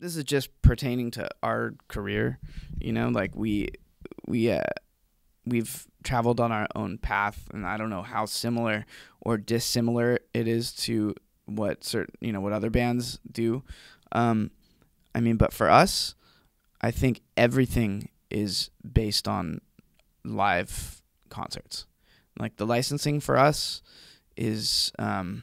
this is just pertaining to our career, you know, like we we uh we've traveled on our own path and I don't know how similar or dissimilar it is to what certain you know what other bands do. Um I mean, but for us, I think everything is based on live concerts. Like the licensing for us is um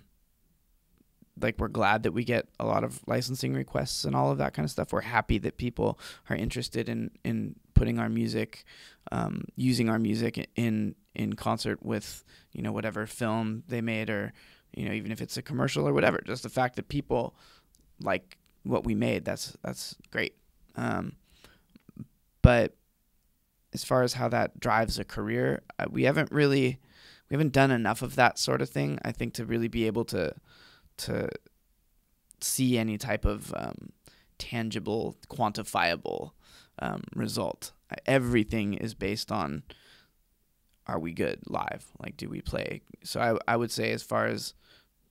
like we're glad that we get a lot of licensing requests and all of that kind of stuff. We're happy that people are interested in in putting our music, um, using our music in in concert with you know whatever film they made or you know even if it's a commercial or whatever. Just the fact that people like what we made that's that's great. Um, but as far as how that drives a career, uh, we haven't really we haven't done enough of that sort of thing. I think to really be able to to see any type of um, tangible, quantifiable um, result. Everything is based on are we good live? Like, do we play? So I, I would say as far as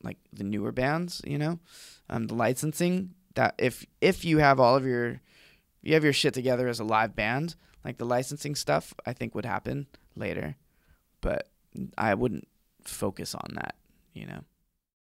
like the newer bands, you know, um, the licensing that if if you have all of your you have your shit together as a live band, like the licensing stuff, I think would happen later, but I wouldn't focus on that, you know.